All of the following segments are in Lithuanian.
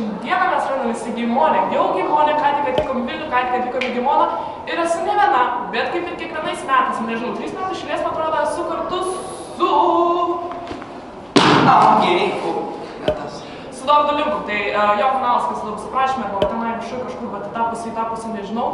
šiandieną mes randam į Gimonę. Jau Gimonė, ką tik atvykom į Vilnių, ką tik atvykom į Gimoną. Ir esu ne viena, bet kaip ir kiekvienais metais, nežinau, trys metų išėlės, man atrodo, esu kartu su... Tas. Su Dovydu Linku. Tai uh, jo kanalas, kas daug suprašymė, arba tenai viršui kažkur, bet tą pusę nežinau.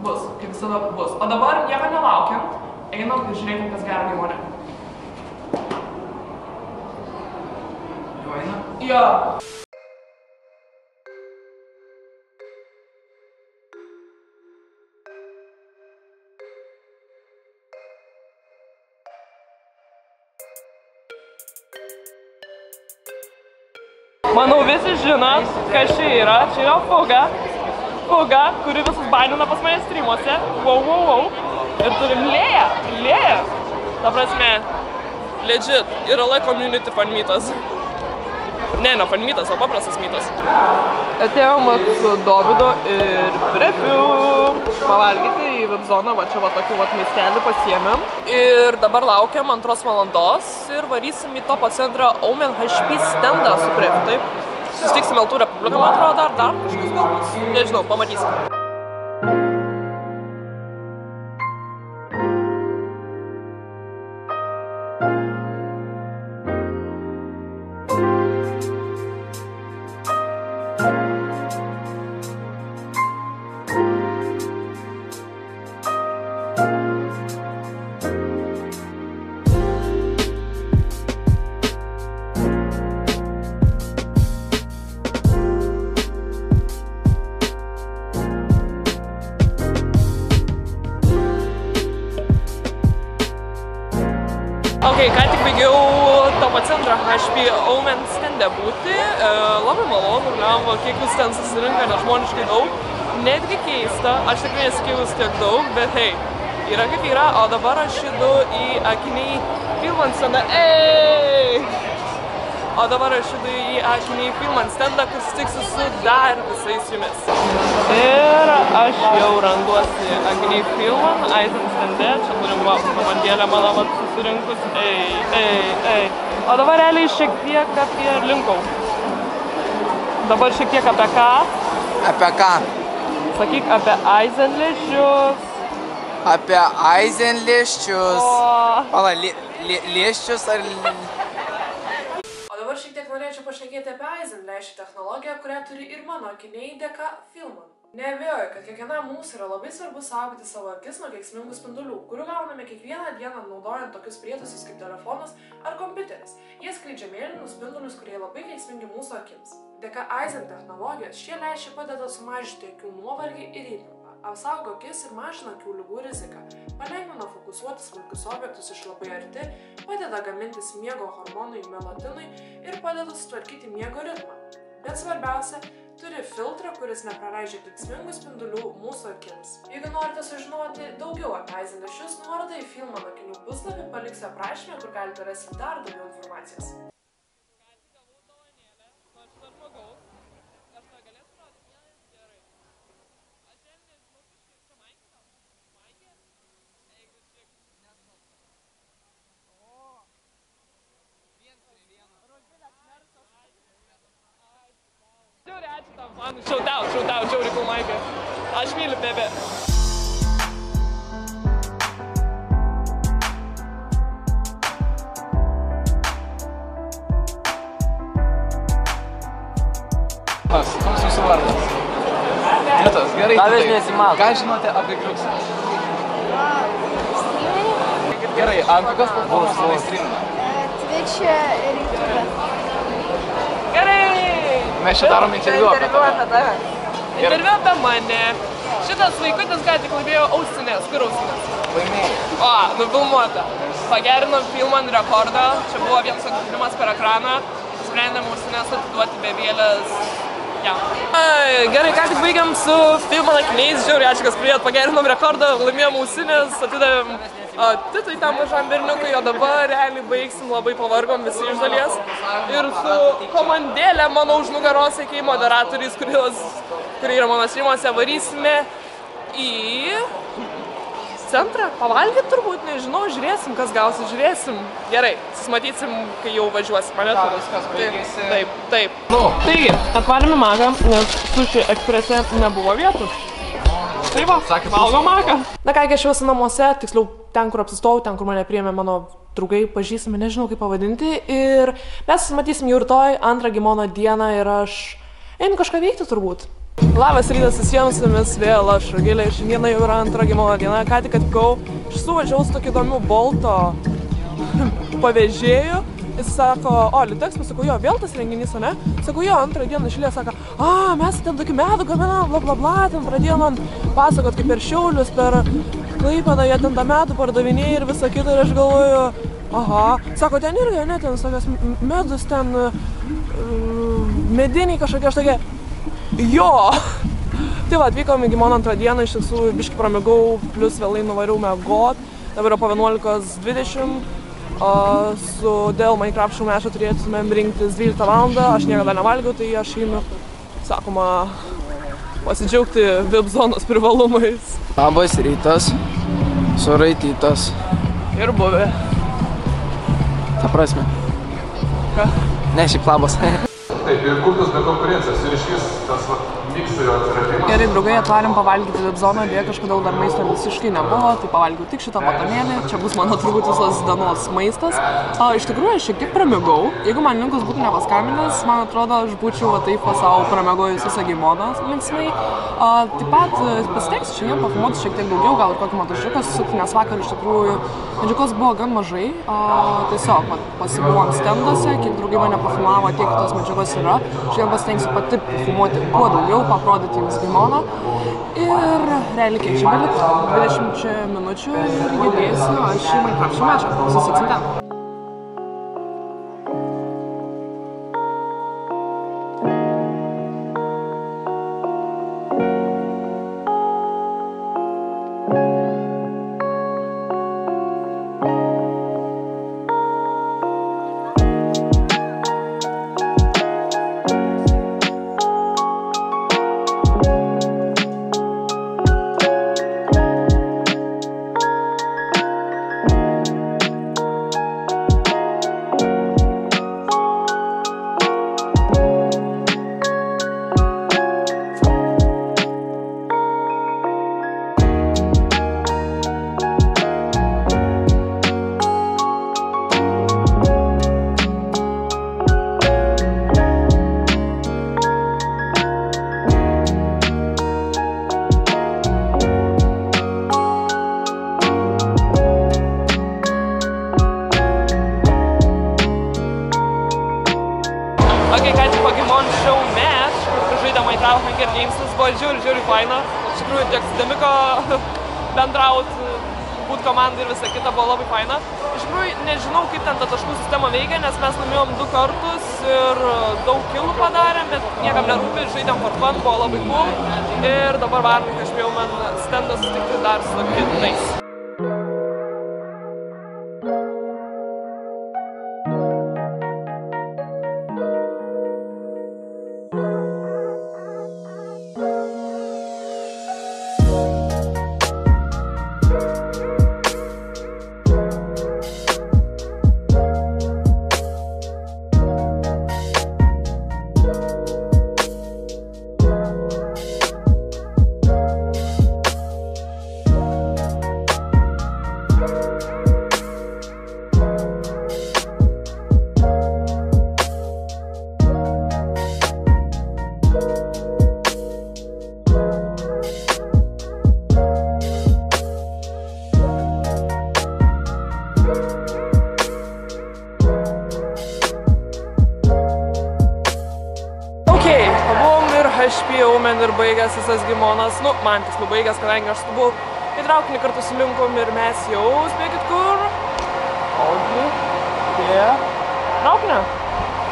Bus, kaip visada bus. O dabar nieko nelaukiam. Einam ir žiūrėkim, kas gero Gimonė. Jau eina? Jo. Manau, visi žino, kas čia yra. Čia yra fuga. Fuga, kuri visus bainina pas mane streamuose. Wow, wow, wow. Ir turim lėją. Lėją. Ta prasme, legit. Yra like community fan mytas. Ne, ne fan mytas, o paprastas mytas. Atėjom su Dovydu ir Prefiu pavalgyti į VIP zoną, va čia va tokį vat miestelį pasiėmėm. Ir dabar laukiam antros valandos ir varysim į topo centrą Omen HP stendą su Prefiu, taip? Susitiksim Eltų Republiką, man atrodo, dar, dar kažkas gal bus. Nežinau, pamatysim. Ok, ką tik baigiau topo centrą HP Omen stende būti. E, labai malonu, lemva, kiek jūs ten susirinka, nežmoniškai daug. Netgi keista, aš tikrai nesikėjus tiek daug, bet hei, yra kaip yra, o dabar aš idu į akiniai filmant stendą. Ei! O dabar aš idu į akiniai filmant stendą, kur sutiksiu su dar visais jumis. Ir aš jau randuosi akiniai filmant, Aizen stende, čia turim va, komandėlę mano vat susirinkus. Ei, ei, ei. O dabar realiai šiek tiek apie linkau. Dabar šiek tiek apie ką? Apie ką? Sakyk apie Aizenlišius. Apie Aizenliščius. O... Pala, li, li, lieščius ar... O dabar šiek tiek norėčiau pašnekėti apie Eisenleish technologiją, kurią turi ir mano akiniai dėka filmų. Neabejoju, kad kiekvienam mūsų yra labai svarbu saugoti savo akis nuo kenksmingų spindulių, kurių gauname kiekvieną dieną naudojant tokius prietaisus kaip telefonas ar kompiuteris. Jie skleidžia mėlynus spindulius, kurie labai kenksmingi mūsų akims. Dėka Eisen technologijos šie lęšiai padeda sumažinti akių nuovargį ir įtampą, apsaugo akis ir mažina akių lygų riziką, palengvina fokusuoti smulkius objektus iš labai arti, padeda gamintis miego hormonui melatonui ir padeda sutvarkyti miego ritmą. Bet svarbiausia, turi filtrą, kuris nepraleidžia kenksmingų spindulių mūsų akims. Jeigu norite sužinoti daugiau apie Eisenlešius, nuorodą į filmą akinių puslapį paliksiu aprašymę, kur galite rasti dar daugiau informacijos. Žiauriai ačiū tau, man. Šautau, šautau, žiauriai kulmaikė. Aš myliu bebe. Koks jūsų vardas? Vitas, gerai. Tavęs nesimato. Ką žinote apie griuksą? Gerai, ant kokios platformos tave streamina? Twitch ir YouTube. Mes čia darom interviu apie tave. tave. Interviu apie mane. Šitas vaikutis ką tik laimėjo ausinės. Kur ausinės? Laimėjai. O, nufilmuota. Pagerinom filmą ant rekordą. Čia buvo vienas filmas per ekraną. Sprendėm ausinės atiduoti be vėlės. Ja. Ai, Gerai, ką tik baigiam su filmo akiniais, žiauriai ačiū, kas pridėt, pagerinom rekordą, laimėjom ausinės, atidavėm titui tam mažam berniukui, o dabar realiai baigsim, labai pavargom visi iš dalies. Ir su komandėlė mano už nugaros, sakei, moderatoriais, kurios, kurie yra mano streamuose, varysime į centrą, pavalgyti turbūt, nežinau, žiūrėsim, kas gausi, žiūrėsim. Gerai, susimatysim, kai jau važiuosim, mane Jo, viskas baigėsi. Taip, taip. Nu, Taigi, atvarėme maką, nes suši eksprese nebuvo vietų. Tai va, Sakė, valgo maką. Na ką, aš jau esu namuose, tiksliau ten, kur apsistojau, ten, kur mane priėmė mano draugai, pažįstami, nežinau kaip pavadinti. Ir mes matysim jau rytoj, antrą gimono dieną ir aš einu kažką veikti turbūt. Labas rytas visiems, su jumis vėl aš, Ragilė, šiandieną jau yra antra gimono diena, ką tik atvykau, aš suvažiavau su tokiu įdomiu bolto pavėžėju. Jis sako, o, Litexpo, sakau, jo, vėl tas renginys, o ne? Sakau, jo, antrą dieną išlė, sako, a, mes ten tokį medų gaminam, bla bla bla, ten pradėjo man pasakot, kaip per šiaulius, per klaipėdą, jie ten tą medų pardavinėja ir visą kitą ir aš galvoju, aha, sako, ten irgi, ne, ten tokios medus, ten uh, mediniai kažkokie, aš tokia, jo. Tai va, atvykom į Gimono antrą dieną, iš tiesų biškai pramigau, plus vėlai nuvariau mėgot, dabar yra po 11.20. O su dėl Minecraft šių mešą turėtumėm rinktis 12 val. Aš niekada nevalgiau, tai aš einu, sakoma, pasidžiaugti VIP zonos privalumais. Labas rytas, suraitytas, Ir buvę. ta prasme. Ką? Ne, šiaip labas. taip, ir kur tas be konkurencijos, ir iš vis tas va, mikserio atsiradimas. Gerai, draugai, atvarėm pavalgyti VIP zoną, dėja kažkodėl dar maisto visiškai nebuvo, tai pavalgiau tik šitą batonėlį, čia bus mano turbūt visos dienos maistas. O, iš tikrųjų, aš šiek tiek pramigau, jeigu man linkus būtų nepaskambinęs, man atrodo, aš būčiau va, taip savo pramigojus visą gimoną linksmai. A, taip pat e, pasiteiksiu šiandien pafilmuoti šiek tiek daugiau, gal ir kokį matožiuką susukti, nes vakar iš tikrųjų medžiagos buvo gan mažai. A, tiesiog pasibuvom standuose, kiek draugai mane pafilmavo, tiek tos medžiagos yra. Šiandien pasitengsiu pati filmuoti kuo daugiau, parodyti jums gimoną. Ir realiai čia beliko? 20 minučių ir judėsiu aš į Minecraft mačą. Susitiksim ten. Tikrųjų, tiek su Demiko bendraut, būt komandai ir visa kita buvo labai faina. Iš tikrųjų, nežinau, kaip ten ta taškų sistema veikia, nes mes laimėjom du kartus ir daug kilų padarėm, bet niekam nerūpi, žaidėm for fun, buvo labai cool. Ir dabar varom, kai aš bijau man standą sutikti dar su kitais. Pijau men ir baigęs visas gimonas, nu, man tiksliau baigęs, kadangi aš buvau į traukinį kartu su Linkom ir mes jau, spėkit kur? Ogi, prie traukinio.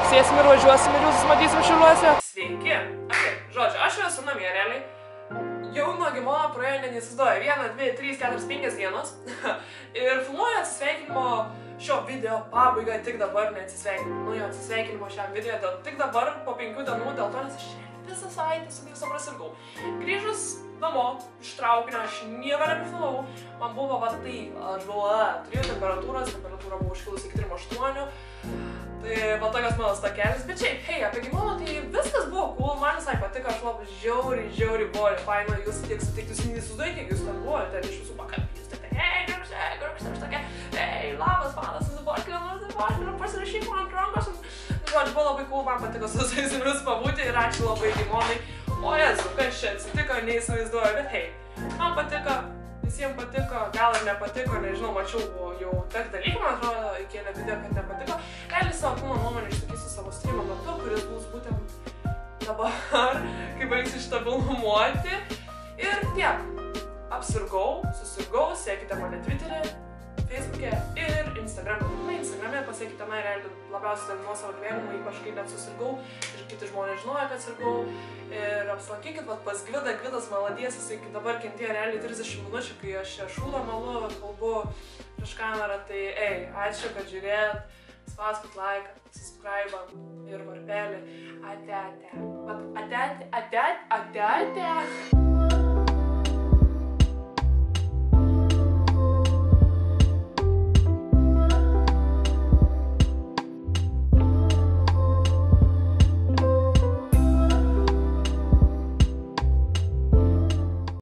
Sėsim ir važiuosim ir jūs matysim šiuliuose. Sveiki. Okay, žodžiu, aš jau esu namie realiai. jau nuo gimimo praėjo, neįsivaizduoju, viena, dvi, trys, keturios, penkias dienos. ir filmuoju atsisveikinimo šio video pabaigą tik dabar neatsisveikinimo. Nu, jo atsisveikinimo šiam video dėl, tik dabar po penkių dienų, dėl to, nes aš visą savaitę su visą prasirgau. Grįžus namo, iš traukinio, aš nieko nebefilmavau. Man buvo va tai, aš buvau, turėjau temperatūros, temperatūra buvo užkilusi iki 3-8. Tai va tokios mano stakelis, bet šiaip, hei, apie gimimą, tai viskas buvo cool, man visai patiko, aš labai žiauriai, žiauriai buvo faina, jūs tiek sutikti, jūs neįsivaizduojate, kiek jūs ten buvote, iš visų pakabinės, tai hei, gurkštė, gurkštė, aš tokia, hei, labas, fanas, nusiborkina, nusiborkina, pasirašyk man ant rankos. Nu, žodžiu, buvo labai cool, man patiko su visais jumis pabūti ir ačiū labai gimonai. O jezu, kas čia atsitiko, neįsivaizduoju, bet hei, man patiko, visiems patiko, gal ir nepatiko, nežinau, mačiau jau tiek dalykų, man atrodo, įkėlė video, kad nepatiko. Realiai savo kūno nuomonę išsakysiu savo streamo metu, kuris bus būtent dabar, kai baigsiu šitą filmuoti. Ir tiek. Apsirgau, susirgau, labiausiai dalinuo savo gyvenimu, ypač kai net susirgau ir kiti žmonės žinojo, kad sirgau. Ir apsilankykit, vat, pas Gvidą, Gvidas maladies, jis iki dabar kentėjo realiai 30 minučių, kai aš čia šūdą malu, kalbu prieš kamerą, tai ei, ačiū, kad žiūrėjot, spauskit laiką, subscribe ir varpelį. Ate, ate. Vat, ate, ate, ate, ate, ate.